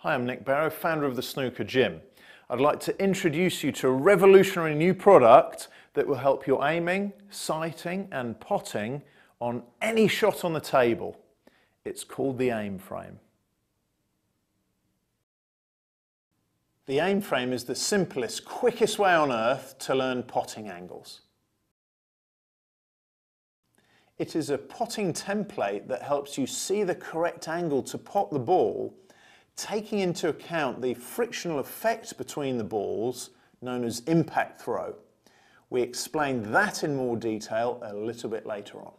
Hi, I'm Nic Barrow, founder of the Snooker Gym. I'd like to introduce you to a revolutionary new product that will help your aiming, sighting and potting on any shot on the table. It's called the AimFrame. The AimFrame is the simplest, quickest way on earth to learn potting angles. It is a potting template that helps you see the correct angle to pot the ball taking into account the frictional effect between the balls known as impact throw. We explain that in more detail a little bit later on.